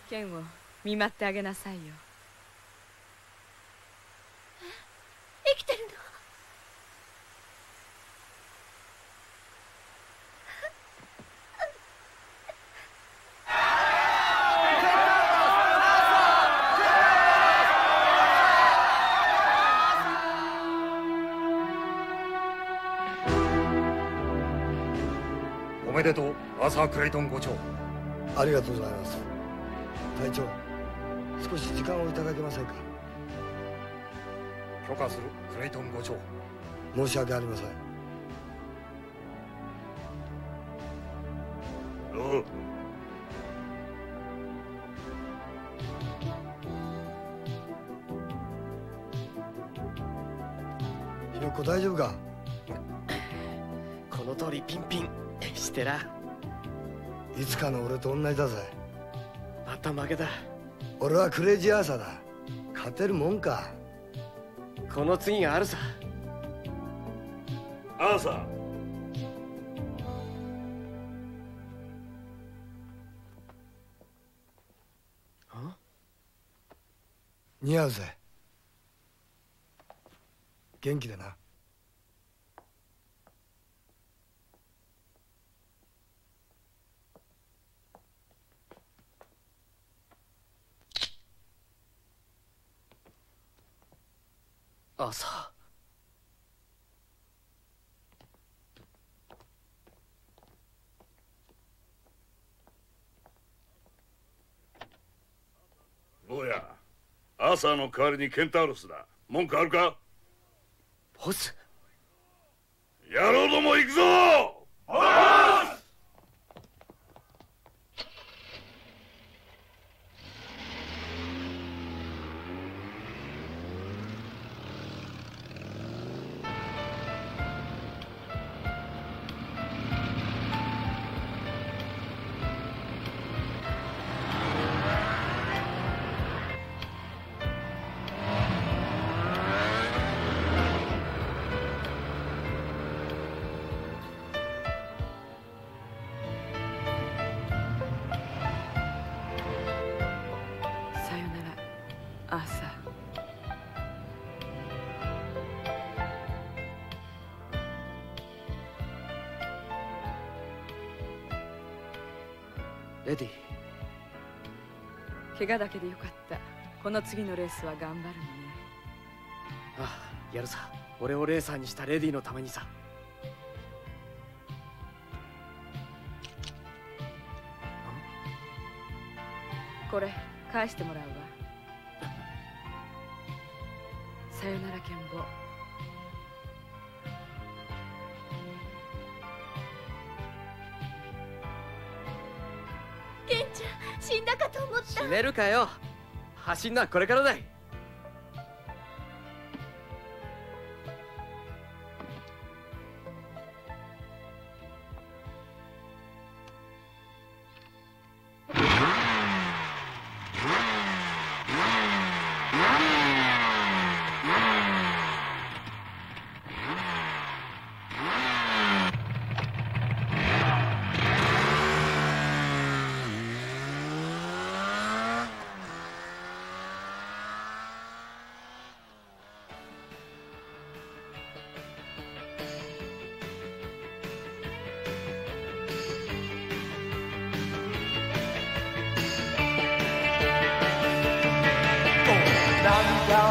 剣を見舞ってあげなさい。よサー・クレイトン伍長ありがとうございます。隊長少し時間をいただけませんか？許可するクレイトン伍長申し訳ありません。おうひろっこ大丈夫か？*coughs* この通りピンピンしてらいつかの俺と同じだぜ。また負けだ俺はクレイジーアーサーだ。勝てるもんか。この次があるさアーサー。似合うぜ。元気でな朝。坊やアーサーの代わりにケンタウロスだ。文句あるか？ボス。野郎ども行くぞ！レ怪我だけでよかった。この次のレースは頑張るのね。ああやるさ。俺をレーサーにしたレディのためにさ。これ返してもらうわ。さよならケン寝るかよ。走んのはこれからだい。